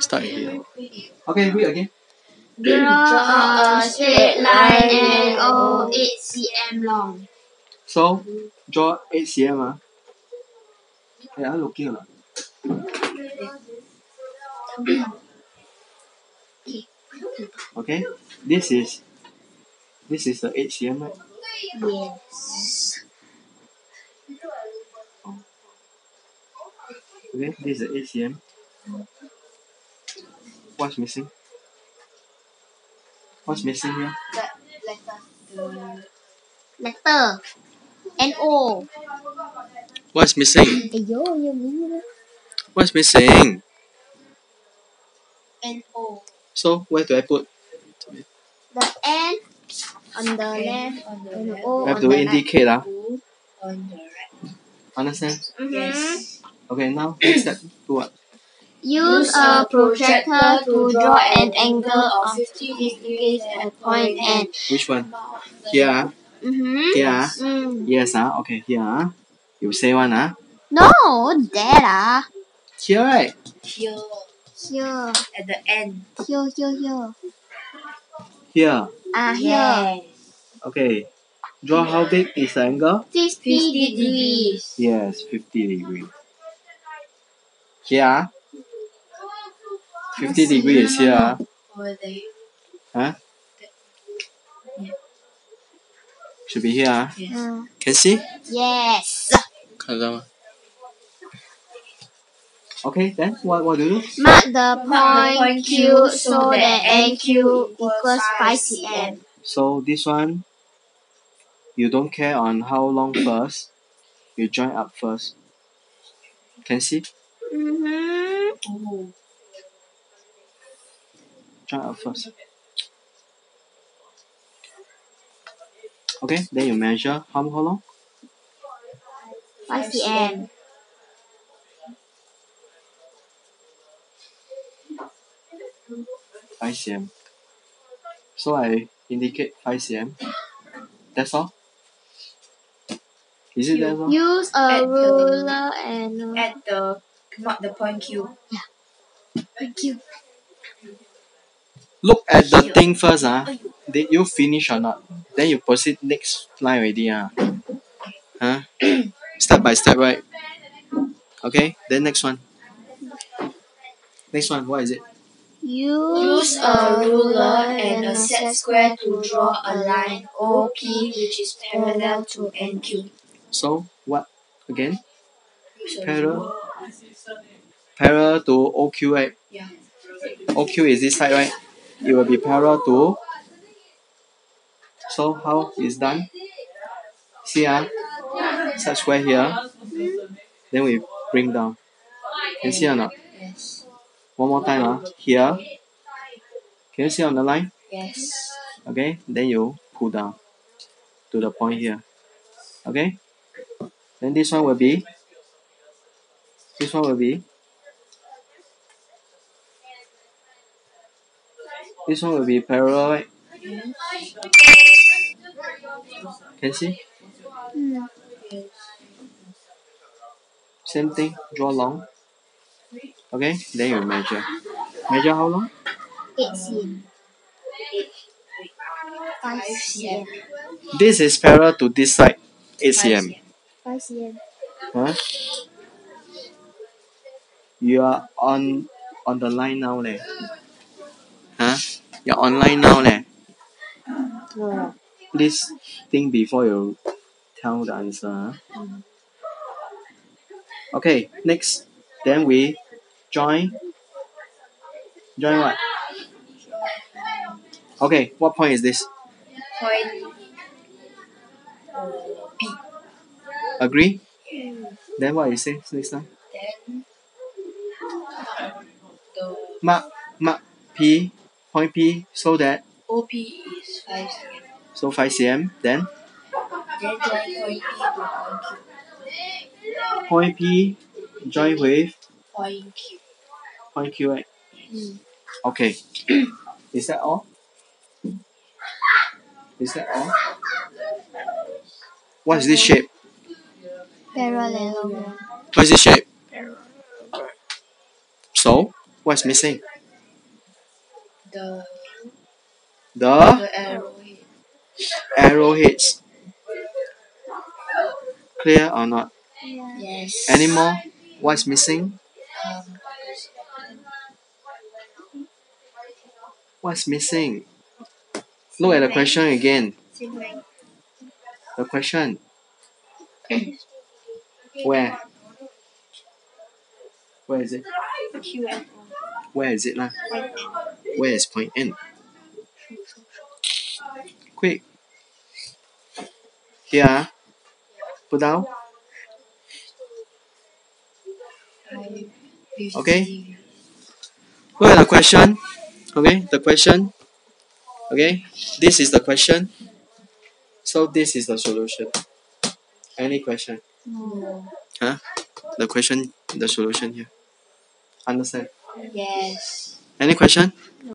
Start here. Okay, read again. Draw a straight line N O 8 cm long. So, draw 8 cm ah. Yeah, looking or? Okay, this is this is the 8 cm right? Yes. Okay, this is the 8 cm. What's missing? What's missing here? Letter. N O. What's missing? What's missing? N O. So, where do I put? The N on the left on the left. O I have on to the right. indicate ah. The right. Understand? Mhm. Yes. Okay, now next step do what? Use a protractor to draw an angle of 50 degrees at point N. Which one? Here ah? Mm-hmm. Here ah? Mm. Yes ah? Okay, here ah? You say one ah? No, there ah. Here right? Here Here, at the end. here, here, here. Here. Ah, here. Okay. Draw how big is the angle? 50, 50 degrees. Yes, 50 degrees. Here ah? 50 degree is here ah? Over there. Huh? Should be here ah? Yes. Ah, Can see? yes. 看到吗 Okay, then what, what do you do? Mark the Mark the point Q so that NQ equals 5 cm. So this one, you don't care on how long first. You join up first. Can see? Mm-hmm. Oh. Join up first. Okay, then you measure how, how long? 5 cm. Five cm. So I indicate five cm. That's all. Is it that's all? Use a At the- ruler and uh, At the mark the point Q. Yeah. thank you. Look at the thing first, ah. Did you finish or not? Then you proceed next line already, ah. Huh? step by step, right? Okay. Then next one. Next one. What is it? Use a ruler and a set square to draw a line OP which is parallel to NQ. So what? Again? Parallel. Parallel to OQ, right? Yeah. OQ is this side, right? It will be parallel to. So how is done? See ah, set square here. Then we bring down. Can see or not? Yes. One more time ah. Here. Can you see on the line? Yes. Okay. Then you pull down to the point here. Okay. Then this one will be. This one will be. This one will be parallel, right? Can see? Mm. Same thing. Draw long. Okay. Then you measure. Measure how long? 8 cm. 5 cm. This is parallel to this side. 8 cm. 5 cm. Huh? You are on on the line now leh. You're online now leh. No. Please think before you tell the answer. huh? Mm. Okay, next. Then we join. Join what? Okay, what point is this? Point B. Agree? Mm. Then what you say next time? Then the Mark mark P point P so that OP is 5 cm. so 5 cm. Then Then join point P to point Q. point P join with Point Q. point Q right? Mm. Okay. Is that all? Is that all? What is this shape? Parallelogram. What is this shape? So What's missing? The The the arrowhead. arrowheads. Clear or not? Yes. Any more? What's missing? Um, What's missing? Look at the question again. The question. Where? Where is it? Q and O. Where is it lah? Point N. Where is point N? Quick. Here. Put down. Okay. Look at the question. Okay, the question. Okay, this is the question. So this is the solution. Any question? No. Huh? The question, the solution here. Understand? Yes. Any question?